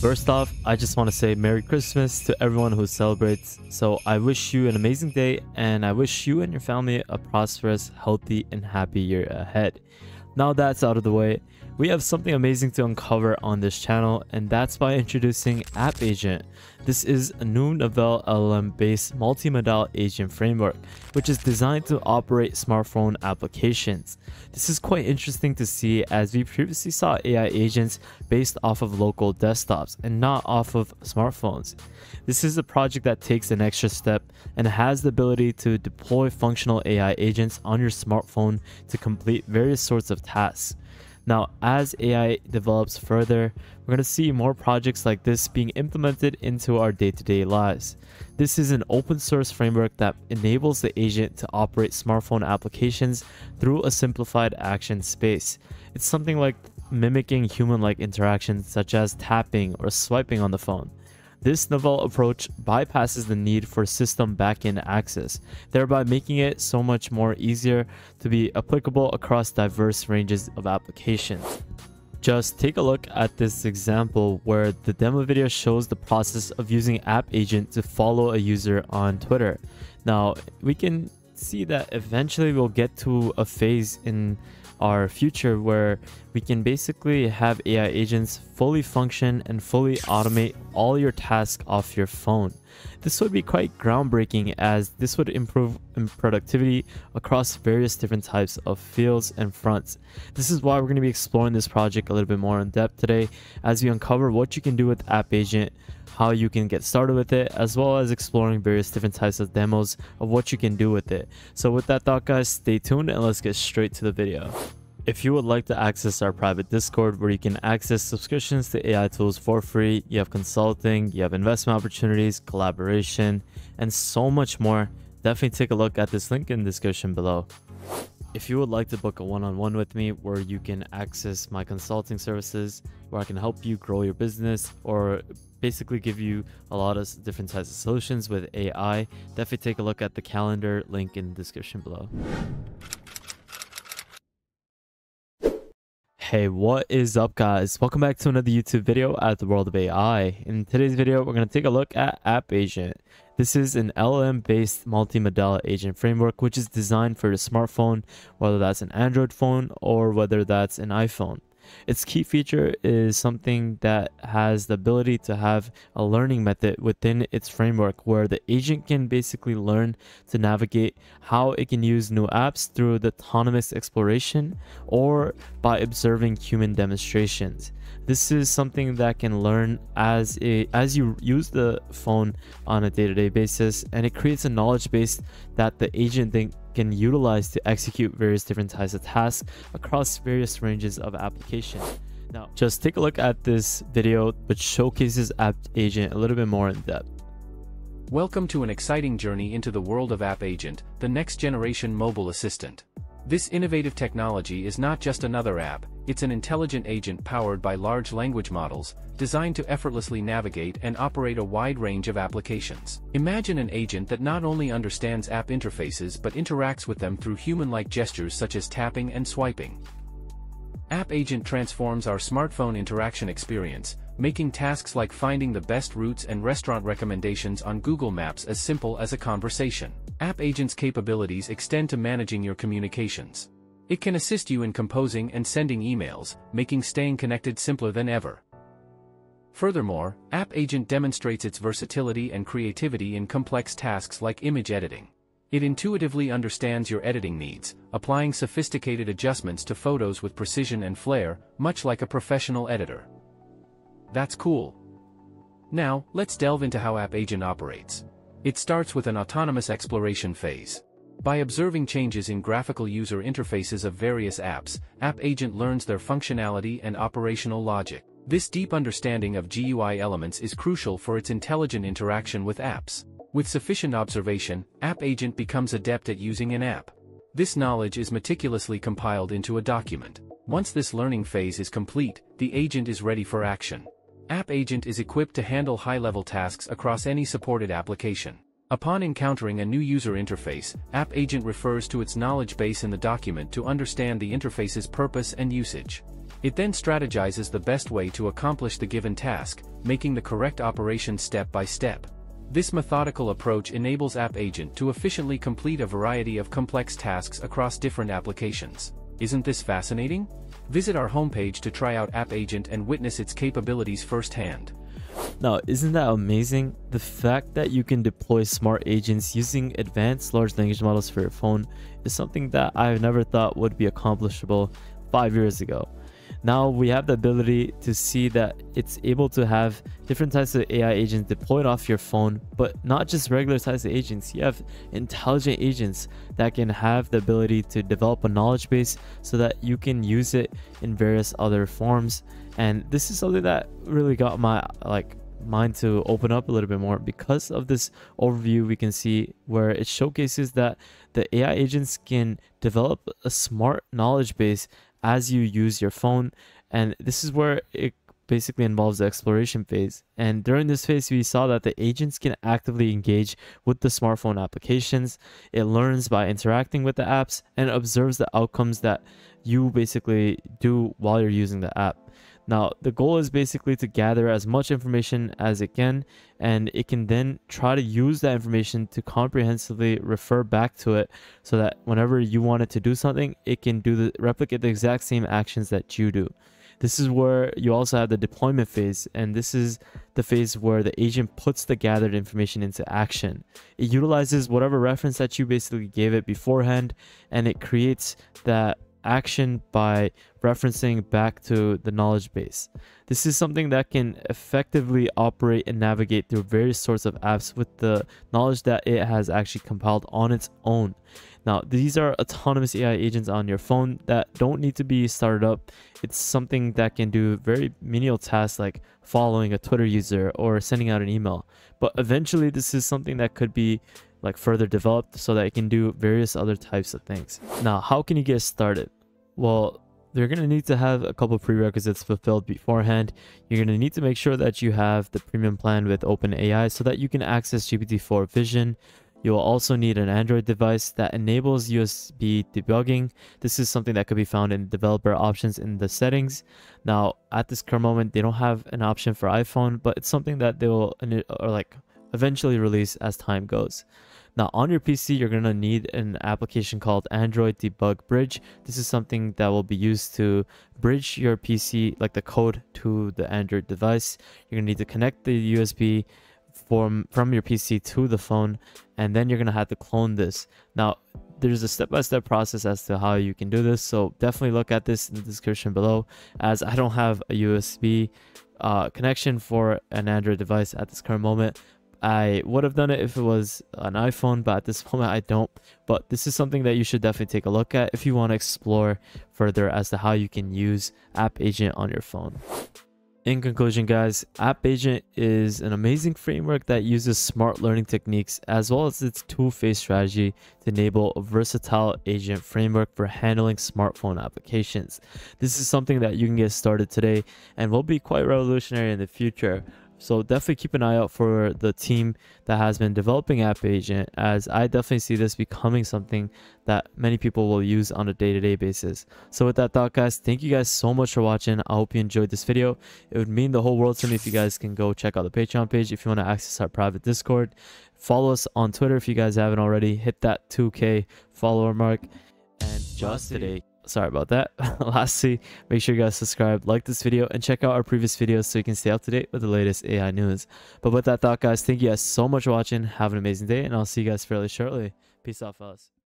First off, I just want to say Merry Christmas to everyone who celebrates. So, I wish you an amazing day and I wish you and your family a prosperous, healthy, and happy year ahead. Now that's out of the way, we have something amazing to uncover on this channel, and that's by introducing App Agent. This is a new novel LLM based multimodal agent framework, which is designed to operate smartphone applications. This is quite interesting to see as we previously saw AI agents based off of local desktops and not off of smartphones. This is a project that takes an extra step and has the ability to deploy functional AI agents on your smartphone to complete various sorts of tasks. Now, as AI develops further, we're going to see more projects like this being implemented into our day to day lives. This is an open source framework that enables the agent to operate smartphone applications through a simplified action space. It's something like mimicking human like interactions such as tapping or swiping on the phone. This novel approach bypasses the need for system backend access, thereby making it so much more easier to be applicable across diverse ranges of applications. Just take a look at this example where the demo video shows the process of using App Agent to follow a user on Twitter. Now, we can see that eventually we'll get to a phase in our future where we can basically have AI agents fully function and fully automate all your tasks off your phone. This would be quite groundbreaking as this would improve um, productivity across various different types of fields and fronts. This is why we're going to be exploring this project a little bit more in depth today as we uncover what you can do with App Agent, how you can get started with it, as well as exploring various different types of demos of what you can do with it. So with that thought guys, stay tuned and let's get straight to the video. If you would like to access our private Discord where you can access subscriptions to AI tools for free, you have consulting, you have investment opportunities, collaboration, and so much more, definitely take a look at this link in the description below. If you would like to book a one-on-one -on -one with me where you can access my consulting services, where I can help you grow your business or basically give you a lot of different types of solutions with AI, definitely take a look at the calendar link in the description below. Hey, what is up guys? Welcome back to another YouTube video at the world of AI. In today's video, we're going to take a look at App Agent. This is an LLM-based multimodal agent framework which is designed for the smartphone, whether that's an Android phone or whether that's an iPhone. Its key feature is something that has the ability to have a learning method within its framework where the agent can basically learn to navigate how it can use new apps through the autonomous exploration or by observing human demonstrations. This is something that can learn as a, as you use the phone on a day-to-day -day basis and it creates a knowledge base that the agent then can utilize to execute various different types of tasks across various ranges of application. Now, just take a look at this video which showcases App Agent a little bit more in depth. Welcome to an exciting journey into the world of App Agent, the next generation mobile assistant. This innovative technology is not just another app, it's an intelligent agent powered by large language models, designed to effortlessly navigate and operate a wide range of applications. Imagine an agent that not only understands app interfaces but interacts with them through human-like gestures such as tapping and swiping. App Agent transforms our smartphone interaction experience, making tasks like finding the best routes and restaurant recommendations on Google Maps as simple as a conversation. App Agent's capabilities extend to managing your communications. It can assist you in composing and sending emails, making staying connected simpler than ever. Furthermore, App Agent demonstrates its versatility and creativity in complex tasks like image editing. It intuitively understands your editing needs, applying sophisticated adjustments to photos with precision and flair, much like a professional editor. That's cool. Now, let's delve into how App Agent operates. It starts with an autonomous exploration phase. By observing changes in graphical user interfaces of various apps, App Agent learns their functionality and operational logic. This deep understanding of GUI elements is crucial for its intelligent interaction with apps. With sufficient observation, App Agent becomes adept at using an app. This knowledge is meticulously compiled into a document. Once this learning phase is complete, the agent is ready for action. App Agent is equipped to handle high-level tasks across any supported application. Upon encountering a new user interface, App Agent refers to its knowledge base in the document to understand the interface's purpose and usage. It then strategizes the best way to accomplish the given task, making the correct operation step by step. This methodical approach enables App Agent to efficiently complete a variety of complex tasks across different applications. Isn't this fascinating? Visit our homepage to try out App Agent and witness its capabilities firsthand. Now, isn't that amazing? The fact that you can deploy smart agents using advanced large language models for your phone is something that I've never thought would be accomplishable five years ago. Now we have the ability to see that it's able to have different types of AI agents deployed off your phone, but not just regular types of agents. You have intelligent agents that can have the ability to develop a knowledge base so that you can use it in various other forms. And this is something that really got my like mind to open up a little bit more because of this overview we can see where it showcases that the AI agents can develop a smart knowledge base as you use your phone. And this is where it basically involves the exploration phase. And during this phase, we saw that the agents can actively engage with the smartphone applications. It learns by interacting with the apps and observes the outcomes that you basically do while you're using the app. Now, the goal is basically to gather as much information as it can, and it can then try to use that information to comprehensively refer back to it so that whenever you want it to do something, it can do the replicate the exact same actions that you do. This is where you also have the deployment phase, and this is the phase where the agent puts the gathered information into action. It utilizes whatever reference that you basically gave it beforehand, and it creates that action by referencing back to the knowledge base. This is something that can effectively operate and navigate through various sorts of apps with the knowledge that it has actually compiled on its own. Now, these are autonomous AI agents on your phone that don't need to be started up. It's something that can do very menial tasks like following a Twitter user or sending out an email. But eventually, this is something that could be like further developed so that it can do various other types of things. Now, how can you get started? Well, you're going to need to have a couple prerequisites fulfilled beforehand. You're going to need to make sure that you have the premium plan with OpenAI so that you can access GPT-4 Vision. You will also need an Android device that enables USB debugging. This is something that could be found in developer options in the settings. Now, at this current moment, they don't have an option for iPhone, but it's something that they will or like eventually release as time goes. Now on your PC, you're gonna need an application called Android Debug Bridge. This is something that will be used to bridge your PC, like the code to the Android device. You're gonna need to connect the USB from from your PC to the phone, and then you're gonna have to clone this. Now there's a step-by-step process as to how you can do this so definitely look at this in the description below as i don't have a usb uh, connection for an android device at this current moment I would have done it if it was an iPhone, but at this moment I don't. But this is something that you should definitely take a look at if you want to explore further as to how you can use App Agent on your phone. In conclusion, guys, App Agent is an amazing framework that uses smart learning techniques as well as its two phase strategy to enable a versatile agent framework for handling smartphone applications. This is something that you can get started today and will be quite revolutionary in the future. So definitely keep an eye out for the team that has been developing App Agent, as I definitely see this becoming something that many people will use on a day-to-day basis. So with that thought, guys, thank you guys so much for watching. I hope you enjoyed this video. It would mean the whole world to me if you guys can go check out the Patreon page if you want to access our private Discord. Follow us on Twitter if you guys haven't already. Hit that 2K follower mark. And just today, sorry about that. Lastly, make sure you guys subscribe, like this video, and check out our previous videos so you can stay up to date with the latest AI news. But with that thought, guys, thank you guys so much for watching. Have an amazing day, and I'll see you guys fairly shortly. Peace out, fellas.